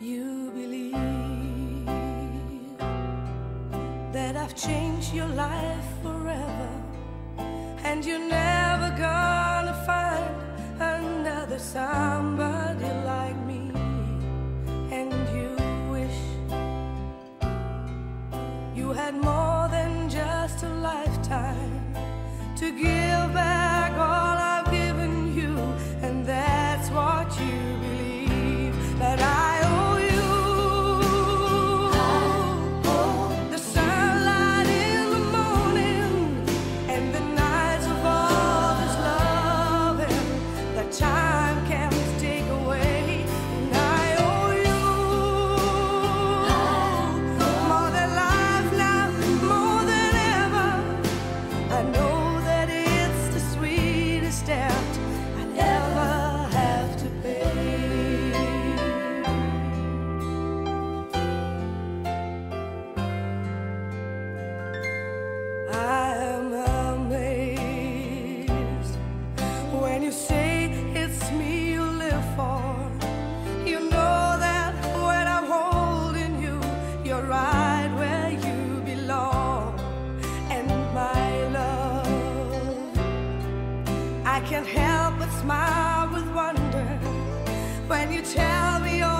you believe that I've changed your life forever, and you're never gonna find another somebody. I can't help but smile with wonder when you tell me all.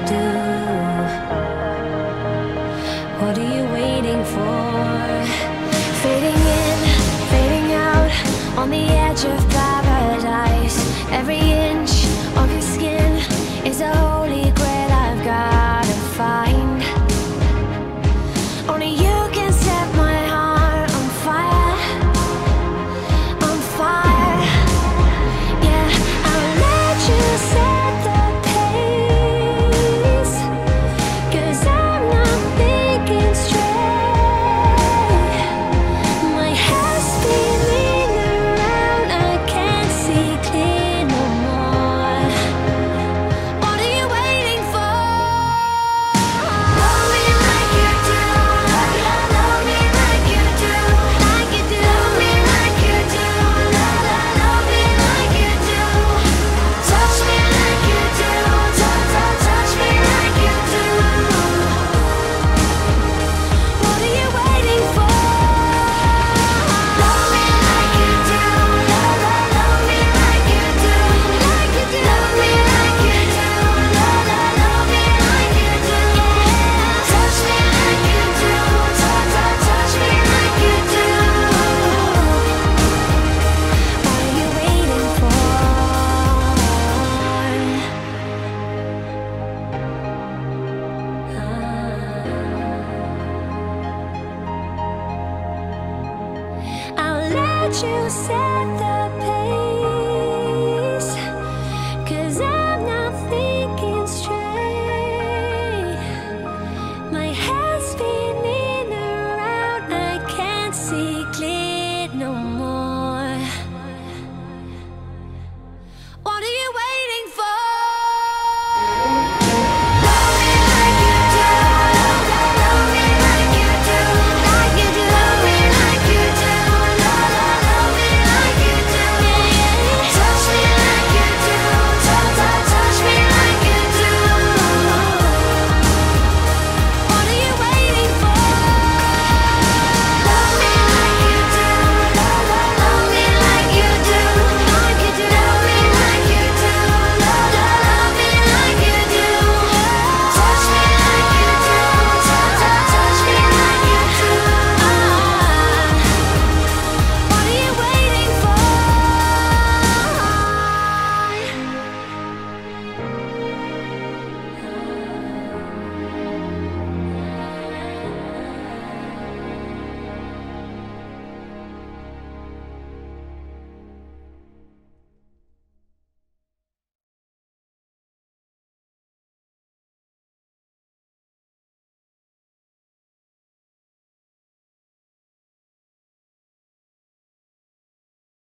you set the pace.